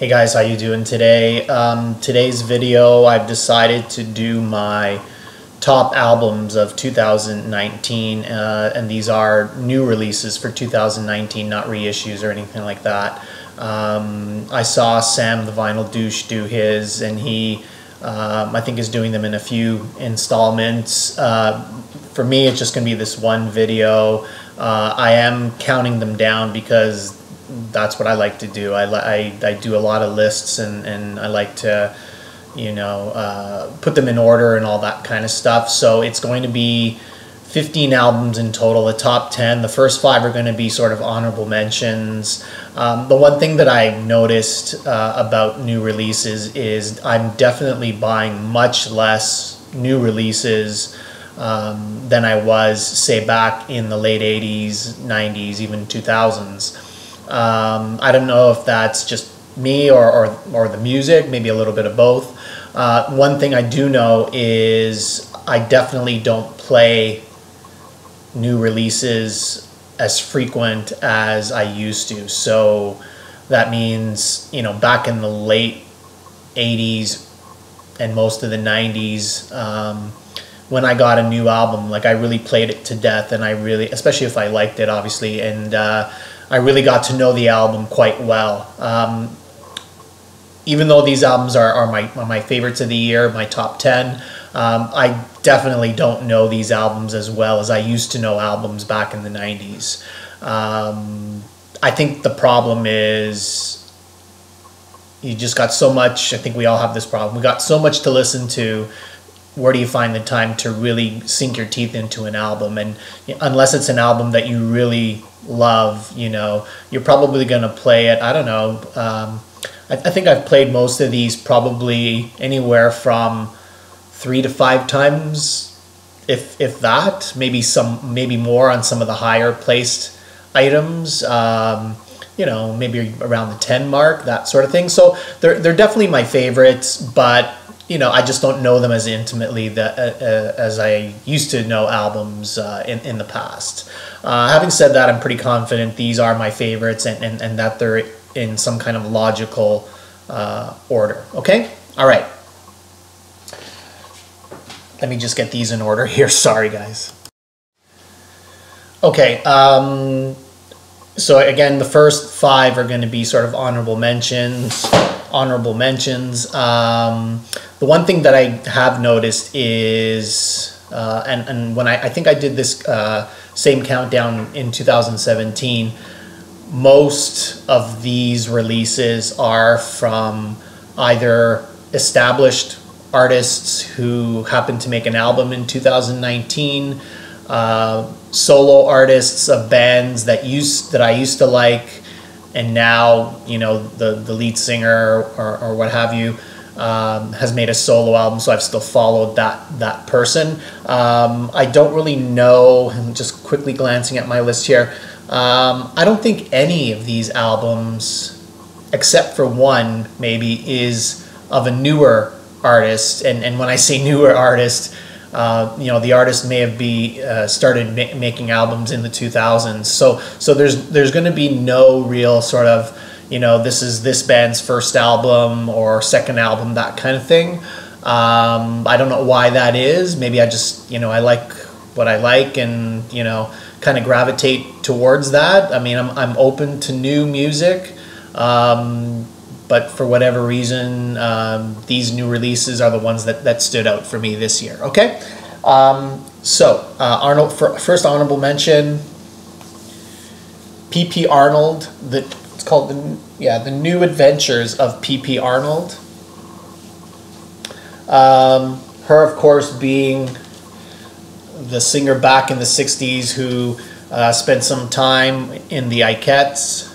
Hey guys, how you doing today? Um, today's video, I've decided to do my top albums of 2019, uh, and these are new releases for 2019, not reissues or anything like that. Um, I saw Sam the Vinyl Douche do his, and he, um, I think, is doing them in a few installments. Uh, for me, it's just going to be this one video. Uh, I am counting them down because that's what I like to do. I, I, I do a lot of lists and, and I like to, you know, uh, put them in order and all that kind of stuff. So it's going to be 15 albums in total, the top 10. The first five are going to be sort of honorable mentions. Um, the one thing that I noticed uh, about new releases is I'm definitely buying much less new releases um, than I was, say, back in the late 80s, 90s, even 2000s. Um, I don't know if that's just me or, or, or, the music, maybe a little bit of both. Uh, one thing I do know is I definitely don't play new releases as frequent as I used to. So that means, you know, back in the late 80s and most of the 90s, um, when I got a new album, like I really played it to death and I really, especially if I liked it, obviously. And, uh, I really got to know the album quite well. Um, even though these albums are, are my, are my favorites of the year, my top 10, um, I definitely don't know these albums as well as I used to know albums back in the 90s. Um, I think the problem is you just got so much. I think we all have this problem. We got so much to listen to. Where do you find the time to really sink your teeth into an album? And unless it's an album that you really love, you know, you're probably going to play it. I don't know. Um, I, I, think I've played most of these probably anywhere from three to five times, if if that. Maybe some, maybe more on some of the higher placed items. Um, you know, maybe around the ten mark, that sort of thing. So they're they're definitely my favorites, but you know, I just don't know them as intimately that, uh, uh, as I used to know albums uh, in, in the past. Uh, having said that, I'm pretty confident these are my favorites and, and, and that they're in some kind of logical uh, order. Okay? All right. Let me just get these in order here. Sorry, guys. Okay. Um, so again, the first five are going to be sort of honorable mentions honorable mentions. Um, the one thing that I have noticed is, uh, and, and when I, I think I did this uh, same countdown in 2017, most of these releases are from either established artists who happened to make an album in 2019, uh, solo artists of bands that used that I used to like, and now you know the the lead singer or, or what have you um, has made a solo album, so I've still followed that that person. Um, I don't really know. I'm just quickly glancing at my list here. Um, I don't think any of these albums, except for one, maybe, is of a newer artist. And and when I say newer artist, uh, you know the artist may have be uh, started ma- making albums in the 2000s so so there's there's going to be no real sort of you know this is this band's first album or second album that kind of thing. Um, i don't know why that is. Maybe i just you know i like what i like and you know kind of gravitate towards that. I mean i'm, I'm open to new music. Um, but for whatever reason, um, these new releases are the ones that, that stood out for me this year. Okay, um, so uh, Arnold, for, first honorable mention, P.P. Arnold. The it's called the yeah the New Adventures of P.P. Arnold. Um, her, of course, being the singer back in the '60s who uh, spent some time in the Ikettes.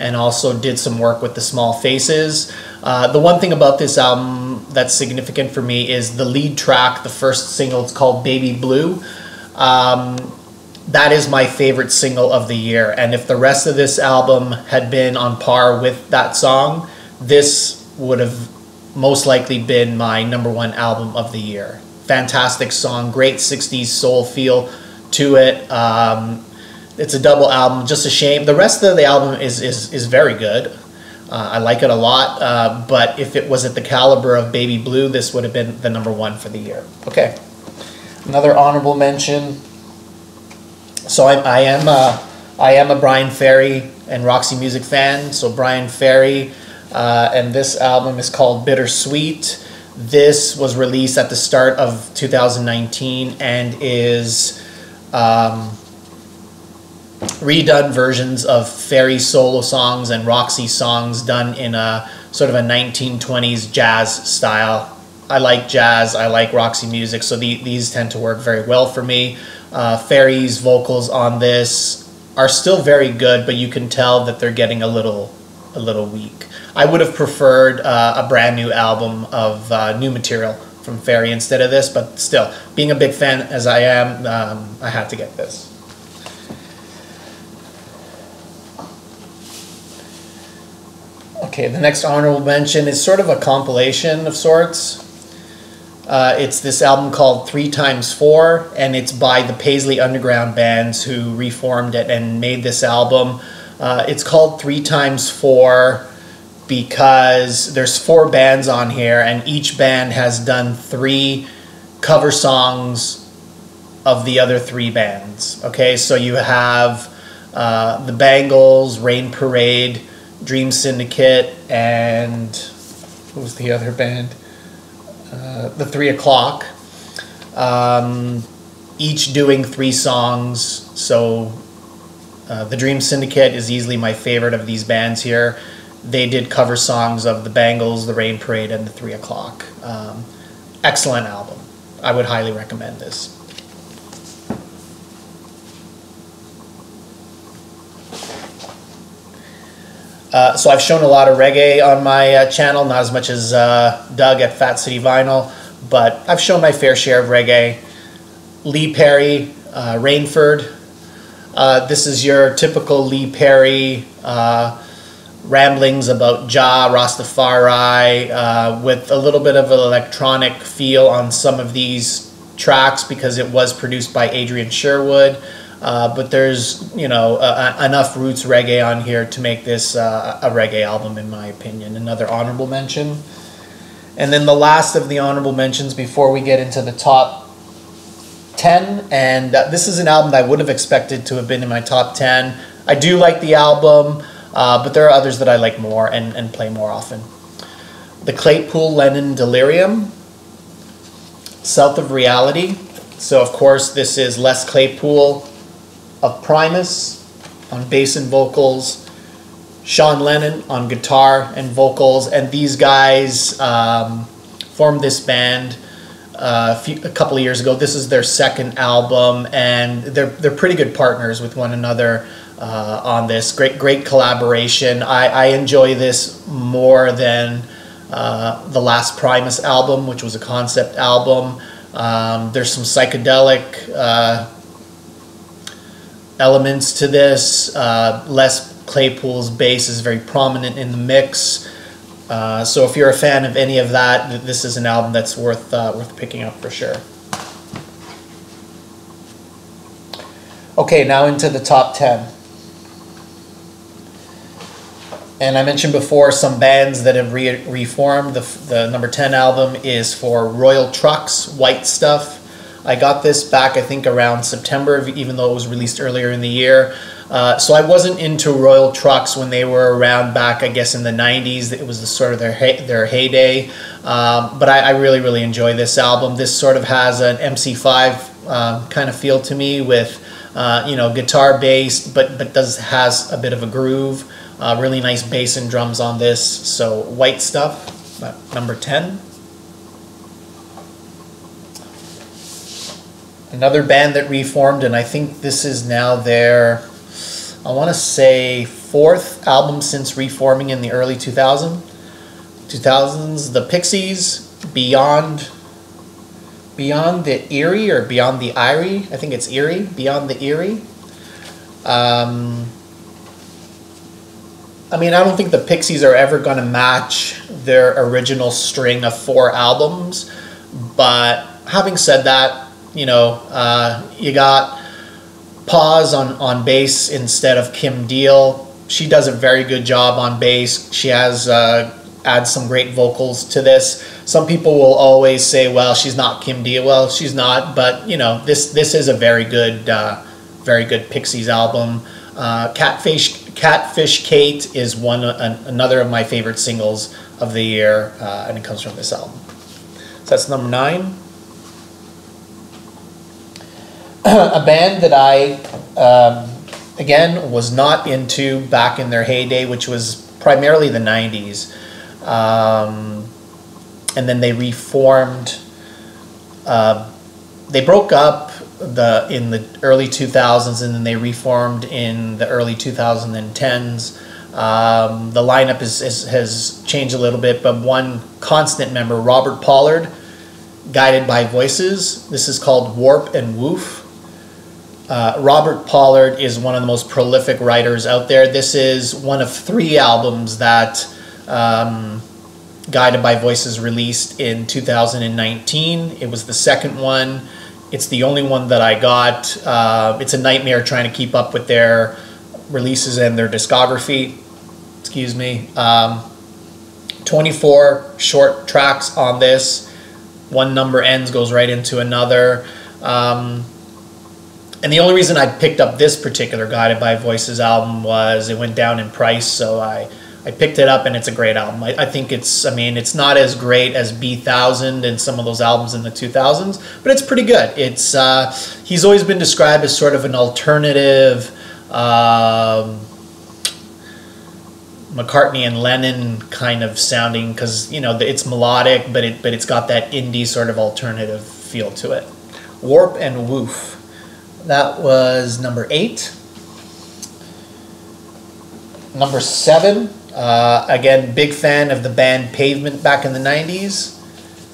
And also did some work with the Small Faces. Uh, the one thing about this album that's significant for me is the lead track, the first single, it's called Baby Blue. Um, that is my favorite single of the year. And if the rest of this album had been on par with that song, this would have most likely been my number one album of the year. Fantastic song, great 60s soul feel to it. Um, it's a double album. Just a shame. The rest of the album is is is very good. Uh, I like it a lot, uh, but if it was at the caliber of Baby Blue, this would have been the number one for the year. Okay, another honorable mention. So I, I am a, I am a Bryan Ferry and Roxy Music fan. So Bryan Ferry, uh, and this album is called Bittersweet. This was released at the start of 2019 and is um, redone versions of Ferry solo songs and Roxy songs done in a sort of a 1920s jazz style. I like jazz, I like Roxy music, so the, these tend to work very well for me. Uh, Ferry's vocals on this are still very good, but you can tell that they're getting a little, a little weak. I would have preferred uh, a brand new album of uh, new material from Ferry instead of this, but still, being a big fan as I am, um, I had to get this. Okay, the next honorable mention is sort of a compilation of sorts. Uh, it's this album called Three Times Four, and it's by the Paisley Underground bands who reformed it and made this album. Uh, it's called Three Times Four because there's four bands on here, and each band has done three cover songs of the other three bands. Okay, so you have uh, the Bangles, Rain Parade, Dream Syndicate, and who was the other band? Uh, the Three O'Clock. Um, each doing three songs. So uh, the Dream Syndicate is easily my favorite of these bands here. They did cover songs of the Bangles, the Rain Parade, and the Three O'Clock. Um, excellent album. I would highly recommend this. Uh, so I've shown a lot of reggae on my uh, channel, not as much as uh, Doug at Fat City Vinyl, but I've shown my fair share of reggae. Lee Perry, uh, Rainford. Uh, this is your typical Lee Perry ramblings about Jah, Rastafari, with a little bit of an electronic feel on some of these tracks because it was produced by Adrian Sherwood. Uh, but there's you know uh, enough roots reggae on here to make this uh, a reggae album in my opinion. Another honorable mention, and then the last of the honorable mentions before we get into the top ten. And uh, this is an album that I would have expected to have been in my top ten. I do like the album, uh, but there are others that I like more and, and play more often. The Claypool Lennon Delirium, South of Reality. So of course this is Les Claypool of Primus on bass and vocals, Sean Lennon on guitar and vocals, and these guys um, formed this band uh, a, few, a, couple of years ago. This is their second album, and they're they're pretty good partners with one another uh, on this. Great great collaboration. I, I enjoy this more than uh, the last Primus album, which was a concept album. Um, there's some psychedelic uh, elements to this. Uh, Les Claypool's bass is very prominent in the mix. Uh, so if you're a fan of any of that, this is an album that's worth uh, worth picking up for sure. Okay, now into the top 10. And I mentioned before some bands that have re reformed. The, the number 10 album is for Royal Trux, White Stuff. I got this back, I think, around September, even though it was released earlier in the year. Uh, so I wasn't into Royal Trux when they were around back, I guess, in the 90s. It was the sort of their hey, their heyday. Um, but I, I, really, really enjoy this album. This sort of has an MC5 uh, kind of feel to me with, uh, you know, guitar based, but, but does has a bit of a groove. Uh, really nice bass and drums on this. So White Stuff, uh, number 10. Another band that reformed, and I think this is now their, I want to say, fourth album since reforming in the early 2000s. 2000s, the Pixies, Beyond, Beyond the Eerie or Beyond the Erie. I think it's Eerie. Beyond the Eerie. Um, I mean, I don't think the Pixies are ever going to match their original string of four albums, but having said that, you know, uh, you got Paz on, on bass instead of Kim Deal. she does a very good job on bass. She has uh, adds some great vocals to this. Some people will always say, "Well, she's not Kim Deal." Well, she's not, but you know, this this is a very good, uh, very good Pixies album. Uh, Catfish Catfish Kate is one an, another of my favorite singles of the year, uh, and it comes from this album. So that's number nine. a band that I, um, again, was not into back in their heyday, which was primarily the 90s. Um, and then they reformed. Uh, they broke up the in the early 2000s, and then they reformed in the early 2010s. Um, the lineup is, is, has changed a little bit, but one constant member, Robert Pollard, guided by voices. This is called Warp and Woof. Uh, Robert Pollard is one of the most prolific writers out there. This is one of three albums that um, Guided by Voices released in 2019. It was the second one. It's the only one that I got. Uh, it's a nightmare trying to keep up with their releases and their discography. Excuse me. Um, 24 short tracks on this. One number ends, goes right into another. Um, and the only reason I picked up this particular Guided by Voices album was it went down in price, so I I picked it up and it's a great album. I, I think it's I mean it's not as great as Bee Thousand and some of those albums in the two thousands, but it's pretty good. It's uh, he's always been described as sort of an alternative. Um, McCartney and Lennon kind of sounding because you know it's melodic, but it but it's got that indie sort of alternative feel to it. Warp and Woof. That was number eight. Number seven, uh, again, big fan of the band Pavement back in the 90s.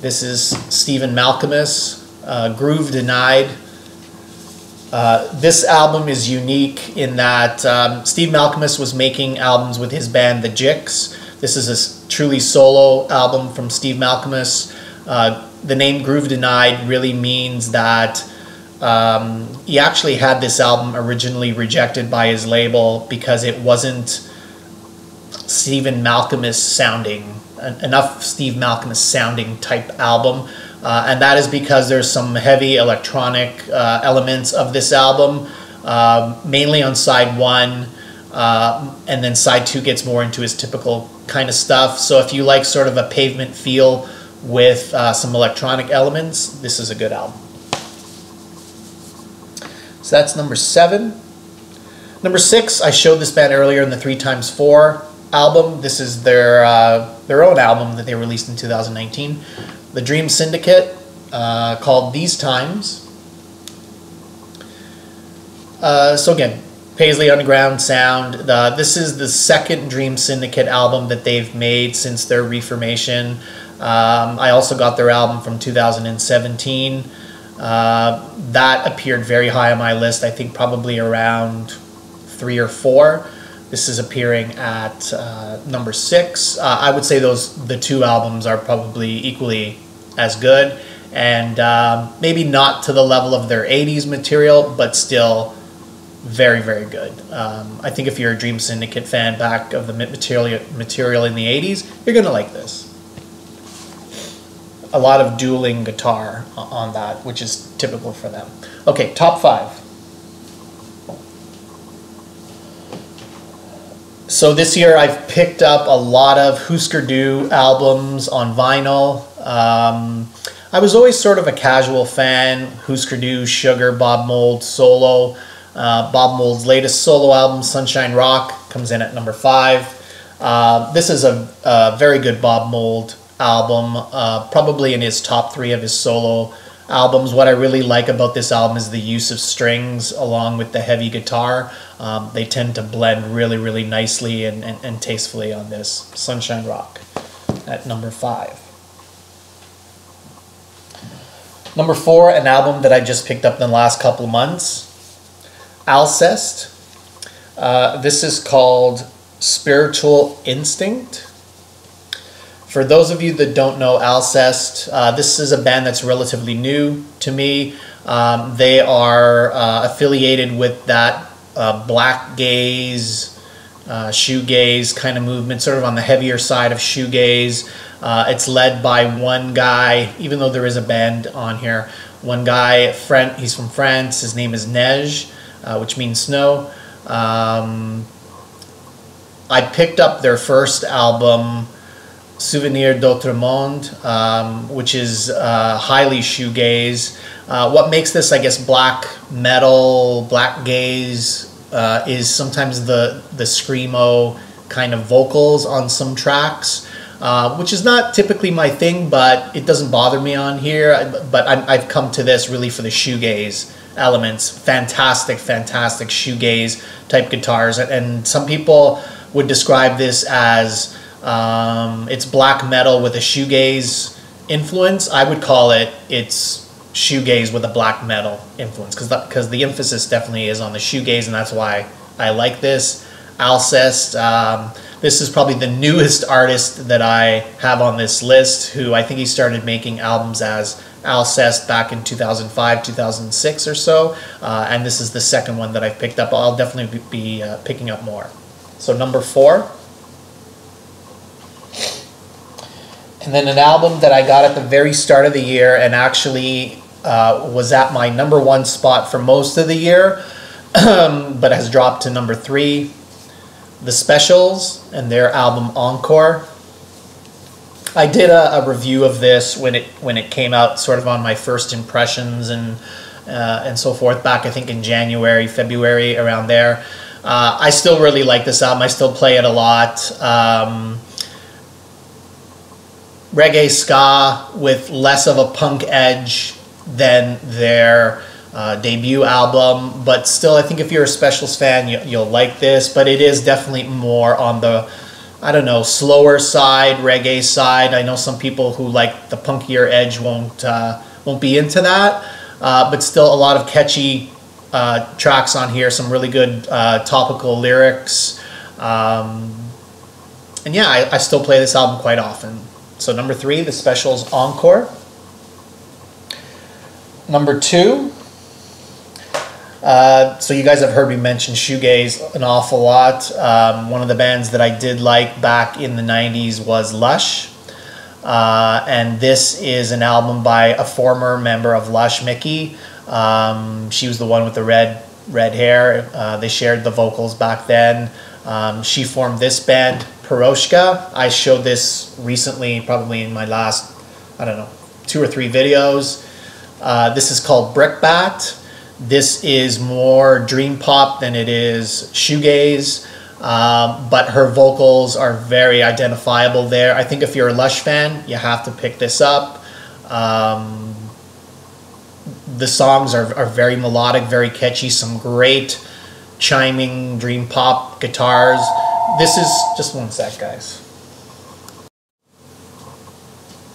This is Stephen Malkmus, uh, Groove Denied. Uh, this album is unique in that um, Steve Malkmus was making albums with his band The Jicks. This is a truly solo album from Steve Malkmus. Uh, the name Groove Denied really means that um, he actually had this album originally rejected by his label because it wasn't Stephen Malkmus sounding enough Steve Malkmus sounding type album. Uh, and that is because there's some heavy electronic uh, elements of this album, uh, mainly on side one, uh, and then side two gets more into his typical kind of stuff. So if you like sort of a pavement feel with uh, some electronic elements, this is a good album. So that's number seven. Number six, I showed this band earlier in the Three Times Four album. This is their uh, their own album that they released in 2019. The Dream Syndicate, uh, called These Times. Uh, so again, Paisley Underground Sound. The, this is the second Dream Syndicate album that they've made since their reformation. Um, I also got their album from 2017. Uh, that appeared very high on my list. I think probably around three or four. This is appearing at uh, number six. Uh, I would say those the two albums are probably equally as good, and um, maybe not to the level of their '80s material, but still very very good. Um, I think if you're a Dream Syndicate fan back of the material material in the '80s, you're gonna like this a lot of dueling guitar on that, which is typical for them. Okay, top five. So this year I've picked up a lot of Husker Du albums on vinyl. Um, I was always sort of a casual fan. Husker Du, Sugar, Bob Mould, solo. Uh, Bob Mould's latest solo album, Sunshine Rock, comes in at number five. Uh, this is a, a, very good Bob Mould album, uh, probably in his top three of his solo albums. What I really like about this album is the use of strings along with the heavy guitar. Um, they tend to blend really, really nicely and, and, and tastefully on this Sunshine Rock at number five. Number four, an album that I just picked up in the last couple of months, Alcest. Uh, this is called Spiritual Instinct. For those of you that don't know Alcest, uh, this is a band that's relatively new to me. Um, they are uh, affiliated with that uh, black gaze uh, shoegaze kind of movement, sort of on the heavier side of shoegaze. Uh, it's led by one guy, even though there is a band on here. One guy, he's from France. His name is Neige, uh, which means snow. Um, I picked up their first album, Souvenir d'Autre Monde, um, which is uh, highly shoegaze. Uh, what makes this, I guess, black metal, black gaze, uh, is sometimes the the screamo kind of vocals on some tracks, uh, which is not typically my thing, but it doesn't bother me on here. But i have come to this really for the shoegaze elements. Fantastic, fantastic shoegaze type guitars, and some people would describe this as um, it's black metal with a shoegaze influence. I would call it it's shoegaze with a black metal influence because because the, the, emphasis definitely is on the shoegaze, and that's why I like this. Alcest, um, this is probably the newest artist that I have on this list. Who I think he started making albums as Alcest back in 2005, 2006 or so, uh, and this is the second one that I've picked up. I'll definitely be uh, picking up more. So number four. And then an album that I got at the very start of the year and actually uh, was at my number one spot for most of the year, but has dropped to number three. The Specials and their album Encore. I did a, a, review of this when it when it came out, sort of on my first impressions and uh, and so forth back I think in January, February around there. Uh, I still really like this album. I still play it a lot. Um, reggae ska with less of a punk edge than their uh, debut album. But still, I think if you're a Specials fan, you, you'll like this. But it is definitely more on the, I don't know, slower side, reggae side. I know some people who like the punkier edge won't uh, won't be into that. Uh, but still, a lot of catchy uh, tracks on here. Some really good uh, topical lyrics. Um, and yeah, I, I still play this album quite often. So number three, the Specials Encore. Number two, uh, so you guys have heard me mention shoegaze an awful lot. Um, one of the bands that I did like back in the 90s was Lush. Uh, and this is an album by a former member of Lush, Miki. Um, she was the one with the red red hair. Uh, they shared the vocals back then. Um, she formed this band, Piroshka. I showed this recently, probably in my last, I don't know, two or three videos. Uh, this is called Brickbat. This is more dream pop than it is shoegaze, um, but her vocals are very identifiable there. I think if you're a Lush fan, you have to pick this up. Um, the songs are, are very melodic, very catchy, some great chiming dream pop guitars. This is just one sec, guys.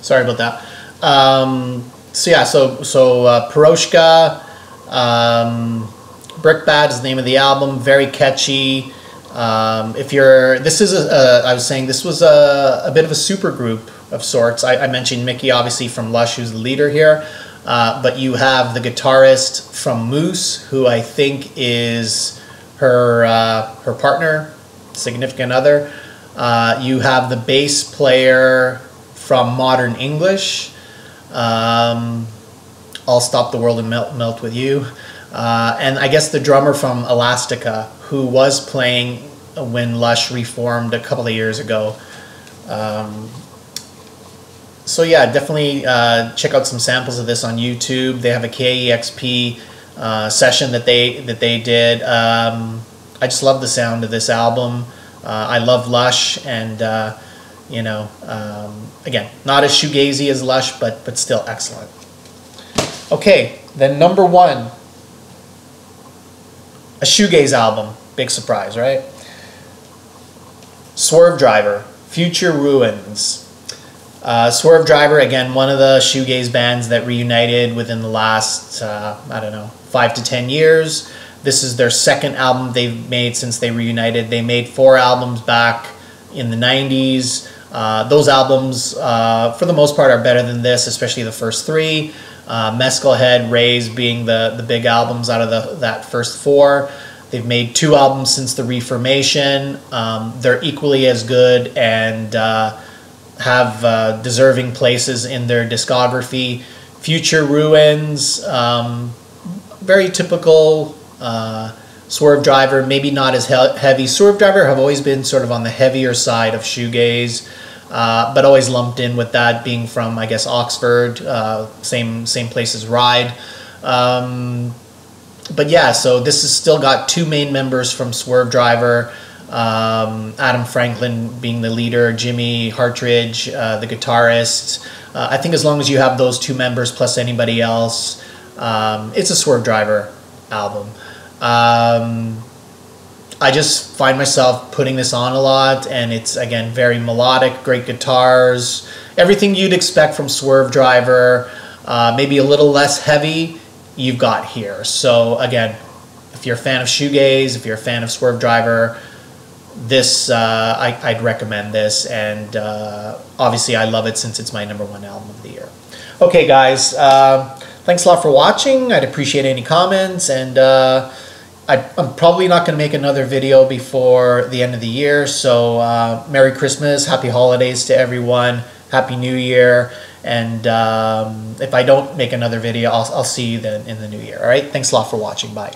Sorry about that. Um, so yeah, so so uh, Piroshka, um, Brickbat is the name of the album. Very catchy. Um, if you're, this is a, a, I was saying this was a, a bit of a super group of sorts. I, I mentioned Miki, obviously from Lush, who's the leader here, uh, but you have the guitarist from Moose, who I think is her uh, her partner, significant other. Uh, you have the bass player from Modern English. Um, I'll Stop the World and Melt, melt with You. Uh, and I guess the drummer from Elastica, who was playing when Lush reformed a couple of years ago. Um, so yeah, definitely uh, check out some samples of this on YouTube. They have a KEXP uh, session that they that they did. Um, I just love the sound of this album. Uh, I love Lush, and uh, you know, um, again, not as shoegazy as Lush, but but still excellent. Okay, then number one, a shoegaze album. Big surprise, right? Swervedriver, Future Ruins. Uh, Swervedriver, again, one of the shoegaze bands that reunited within the last, uh, I don't know, five to ten years. This is their second album they've made since they reunited. They made four albums back in the 90s. Uh, those albums, uh, for the most part, are better than this, especially the first three. Uh, Mescalhead, Raise being the, the big albums out of the, that first four. They've made two albums since the Reformation. Um, they're equally as good and uh, have uh, deserving places in their discography. Future Ruins, um, very typical uh, Swervedriver, maybe not as he- heavy. Swervedriver have always been sort of on the heavier side of shoegaze, uh, but always lumped in with that being from, I guess, Oxford, uh, same same place as Ride. Um, but yeah, so this has still got two main members from Swervedriver. Um, Adam Franklin being the leader, Jimmy Hartridge, uh, the guitarist. Uh, I think as long as you have those two members plus anybody else, um, it's a Swerve Driver album. Um, I just find myself putting this on a lot, and it's again very melodic, great guitars, everything you'd expect from Swervedriver. Uh, maybe a little less heavy, you've got here. So again, if you're a fan of shoegaze, if you're a fan of Swervedriver, this uh, I, would recommend this, and uh, obviously I love it since it's my number one album of the year. Okay, guys, uh, thanks a lot for watching. I'd appreciate any comments, and uh, I, am probably not going to make another video before the end of the year. So uh, Merry Christmas, Happy Holidays to everyone, Happy New Year, and um, if I don't make another video, I'll, I'll see you then in the new year. All right, thanks a lot for watching. Bye.